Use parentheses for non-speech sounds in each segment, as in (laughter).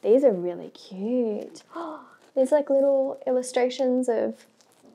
These are really cute. (gasps) There's like little illustrations of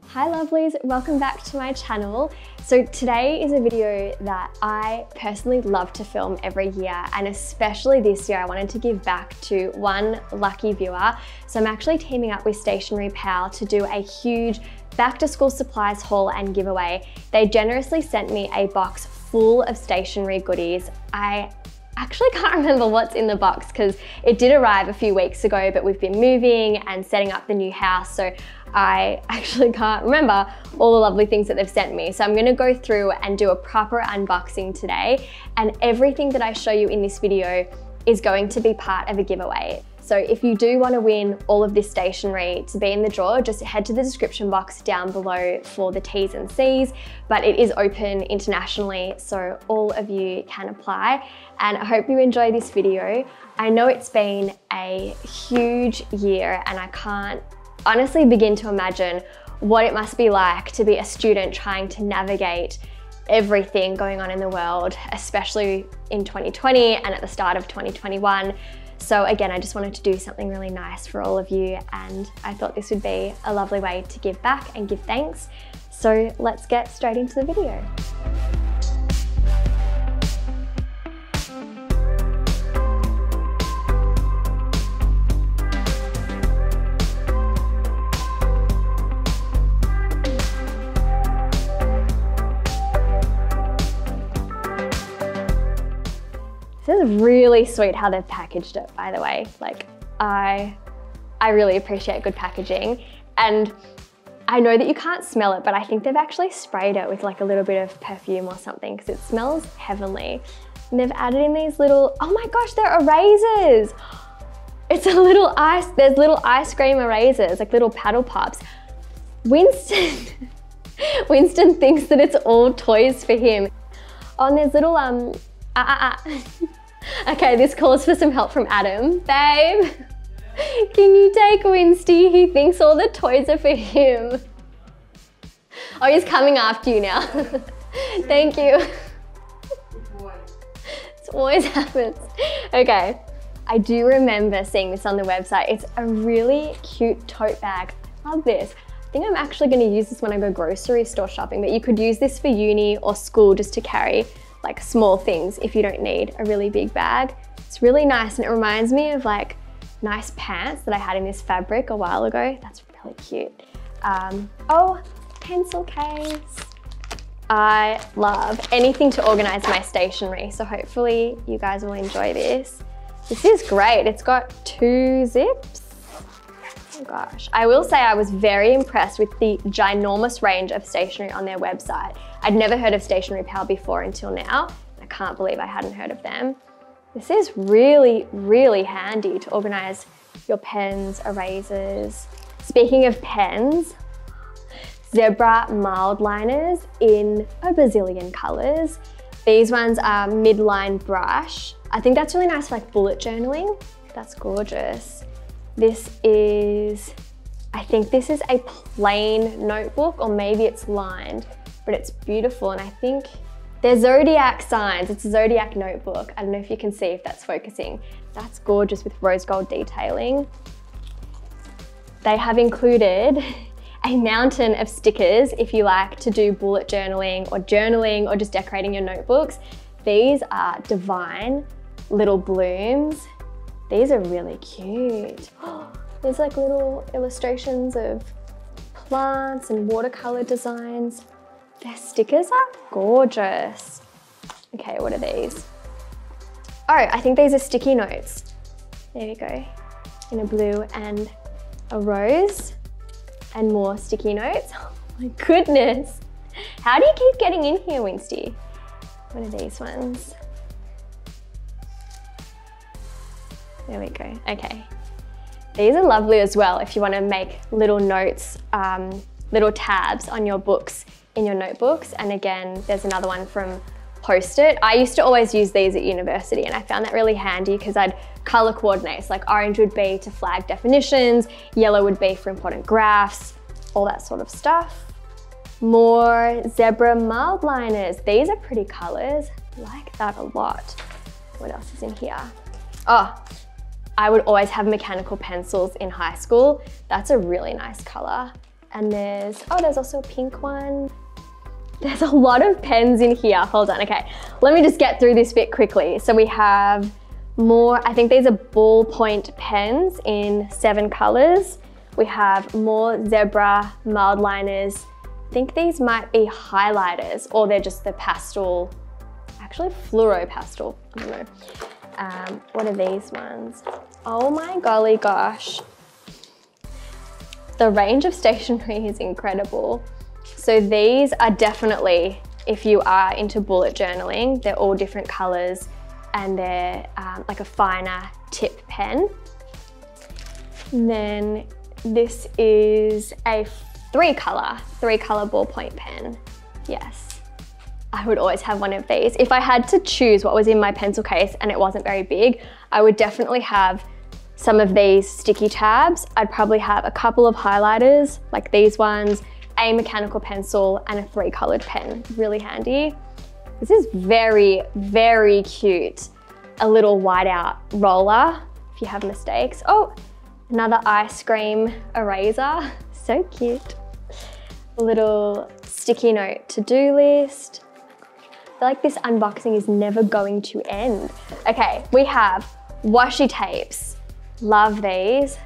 Hi lovelies, welcome back to my channel. So today is a video that I personally love to film every year and especially this year I wanted to give back to one lucky viewer. So I'm actually teaming up with Stationery Pal to do a huge back to school supplies haul and giveaway. They generously sent me a box full of stationery goodies. I actually can't (laughs) remember what's in the box because it did arrive a few weeks ago, but we've been moving and setting up the new house. So I (laughs) actually can't remember all the lovely things that they've sent me. So I'm gonna go through and do a proper unboxing today. And everything that I show you in this video is going to be part of a giveaway. So if you do want to win all of this stationery to be in the draw, just head to the description box down below for the T's and C's, but it is open internationally, so all of you can apply. And I hope you enjoy this video. I know it's been a huge year and I can't honestly begin to imagine what it must be like to be a student trying to navigate everything going on in the world, especially in 2020 and at the start of 2021. So again, I just wanted to do something really nice for all of you and I thought this would be a lovely way to give back and give thanks. So let's get straight into the video. Really sweet how they've packaged it, by the way. Like, I, I really appreciate good packaging. And I know that you can't smell it, but I think they've actually sprayed it with like a little bit of perfume or something because it smells heavenly. And they've added in these little, oh my gosh, they're erasers. It's a little ice, there's little ice cream erasers, like little paddle pops. Winston, (laughs) Winston thinks that it's all toys for him. Oh, there's little, um, ah, ah, ah. (laughs) okay, this calls for some help from Adam. Babe, can you take Winsty? He thinks all the toys are for him. Oh, he's coming after you now. (laughs) Thank you. It always happens. Okay, I do remember seeing this on the website. It's a really cute tote bag. I love this. I think I'm actually gonna use this when I go grocery store shopping, but you could use this for uni or school just to carry like small things if you don't need a really big bag. It's really nice and it reminds me of like nice pants that I had in this fabric a while ago. That's really cute. Um, oh, pencil case. I love anything to organize my stationery, so hopefully you guys will enjoy this. This is great. It's got two zips. Gosh. I will say I was very impressed with the ginormous range of stationery on their website. I'd never heard of Stationery Pal before until now. I can't believe I hadn't heard of them. This is really, really handy to organize your pens, erasers. Speaking of pens, Zebra Mildliners in a bazillion colors. These ones are midline brush. I think that's really nice for like bullet journaling. That's gorgeous. This is, I think this is a plain notebook or maybe it's lined, but it's beautiful. And I think they're zodiac signs. It's a zodiac notebook. I don't know if you can see if that's focusing. That's gorgeous with rose gold detailing. They have included a mountain of stickers if you like to do bullet journaling or journaling or just decorating your notebooks. These are divine little blooms these are really cute. (gasps) There's like little illustrations of plants and watercolor designs. Their stickers are gorgeous. Okay, what are these? Oh, I think these are sticky notes. There we go. In a blue and a rose and more sticky notes. (laughs) Oh my goodness. How do you keep getting in here, Winsty? What are these ones? There we go, okay. These are lovely as well if you want to make little notes, um, little tabs on your books in your notebooks. And again, there's another one from Post-it. I used to always use these at university and I found that really handy because I'd color coordinate. So like orange would be to flag definitions, yellow would be for important graphs, all that sort of stuff. More zebra Mildliners. These are pretty colors. I like that a lot. What else is in here? Oh, I would always have mechanical pencils in high school. That's a really nice color. And there's, oh, there's also a pink one. There's a lot of pens in here. Hold on, okay. Let me just get through this bit quickly. So we have more, I think these are ballpoint pens in seven colors. We have more zebra Mildliners. I think these might be highlighters or they're just the pastel, actually fluoro pastel, I don't know. Um, what are these ones? Oh my golly gosh. The range of stationery is incredible. So these are definitely, if you are into bullet journaling, they're all different colors and they're um, like a finer tip pen. And then this is a three color, three color ballpoint pen. Yes, I would always have one of these. If I had to choose what was in my pencil case and it wasn't very big, I would definitely have some of these sticky tabs. I'd probably have a couple of highlighters like these ones, a mechanical pencil and a three colored pen, really handy. This is very, very cute. A little whiteout roller if you have mistakes. Oh, another ice cream eraser, (laughs) so cute. A little sticky note to-do list, feel like this unboxing is never going to end. Okay, we have washi tapes. Love these.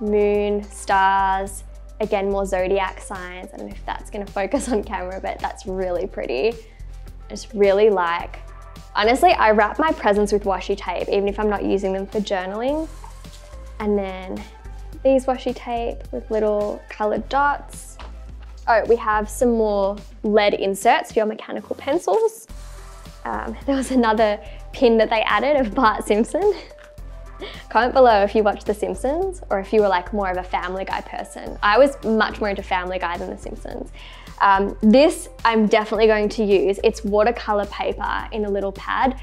Moon, stars, again, more zodiac signs. I don't know if that's gonna focus on camera, but that's really pretty. I just really like, honestly, I wrap my presents with washi tape, even if I'm not using them for journaling. And then these washi tape with little colored dots. Oh, we have some more lead inserts for your mechanical pencils. Um, (laughs) there was another pin that they added of Bart Simpson. (laughs) Comment below if you watch The Simpsons or if you were like more of a Family Guy person. I was much more into Family Guy than The Simpsons. Um, this I'm definitely going to use. It's watercolor paper in a little pad.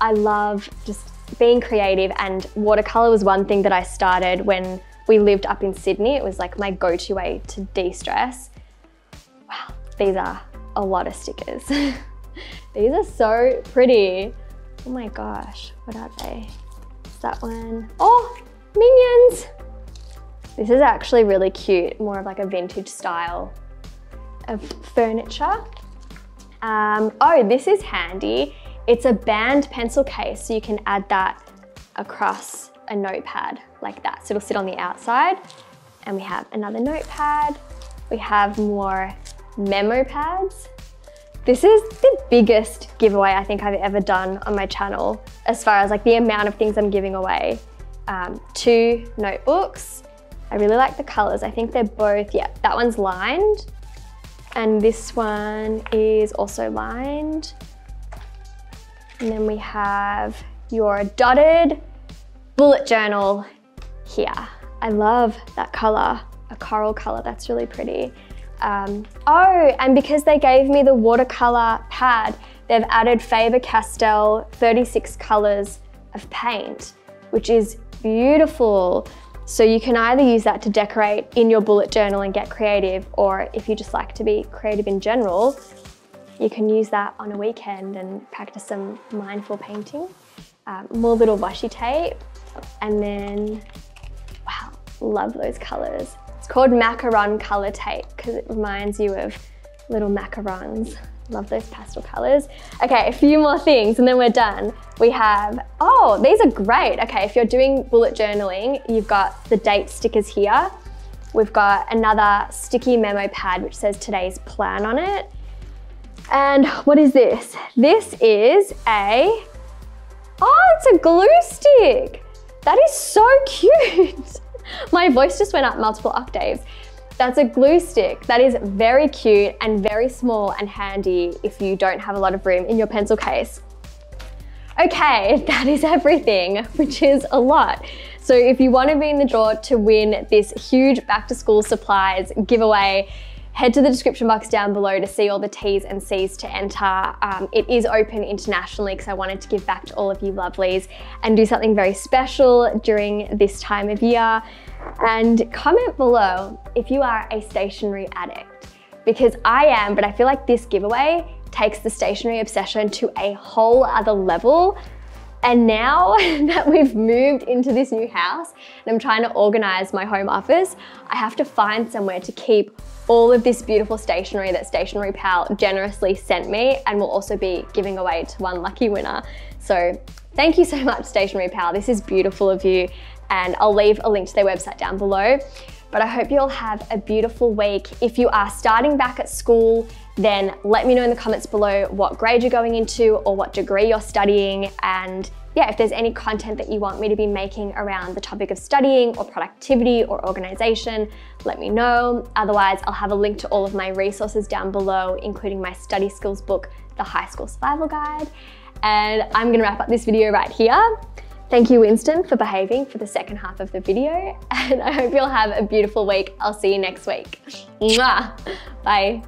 I love just being creative and watercolor was one thing that I started when we lived up in Sydney. It was like my go-to way to de-stress. These are a lot of stickers. (laughs) these are so pretty. Oh my gosh, what are they? Is that one? Oh, Minions! This is actually really cute, more of like a vintage style of furniture. Um, oh, this is handy. It's a band pencil case, so you can add that across a notepad like that. So it'll sit on the outside. And we have another notepad. We have more memo pads. This is the biggest giveaway I think I've ever done on my channel as far as like the amount of things I'm giving away. Um, two notebooks. I really like the colors. I think they're both, yeah, that one's lined and this one is also lined. And then we have your dotted bullet journal here. I love that color, a coral color, that's really pretty. Um, oh, and because they gave me the watercolor pad, they've added Faber-Castell 36 colors of paint, which is beautiful. So you can either use that to decorate in your bullet journal and get creative, or if you just like to be creative in general, you can use that on a weekend and practice some mindful painting. Um, more little washi tape, and then, wow, love those colors. It's called macaron color tape because it reminds you of little macarons. Love those pastel colors. Okay, a few more things and then we're done. We have, oh, these are great. Okay, if you're doing bullet journaling, you've got the date stickers here. We've got another sticky memo pad which says today's plan on it. And what is this? This is a, oh, it's a glue stick. That is so cute. My voice just went up multiple octaves. That's a glue stick. That is very cute and very small and handy if you don't have a lot of room in your pencil case. Okay, (laughs) that is everything, which is a lot. So if you want to be in the draw to win this huge back to school supplies giveaway, head to the description box down below to see all the T's and C's to enter. Um, it is open internationally because I wanted to give back to all of you lovelies and do something very special during this time of year. And comment below if you are a stationery addict because I am, but I feel like this giveaway takes the stationery obsession to a whole other level. And now (laughs) that we've moved into this new house and I'm trying to organize my home office, I have to find somewhere to keep all of this beautiful stationery that Stationery Pal generously sent me and will also be giving away to one lucky winner. So thank you so much Stationery Pal. This is beautiful of you and I'll leave a link to their website down below. But I hope you'll have a beautiful week. If you are starting back at school, then let me know in the comments below what grade you're going into or what degree you're studying and yeah, if there's any content that you want me to be making around the topic of studying or productivity or organization, let me know. Otherwise, I'll have a link to all of my resources down below, including my study skills book, The High School Survival Guide. And I'm gonna wrap up this video right here. Thank you, Winston, for behaving for the second half of the video. (laughs) And I hope you'll have a beautiful week. I'll see you next week. Mwah. Bye.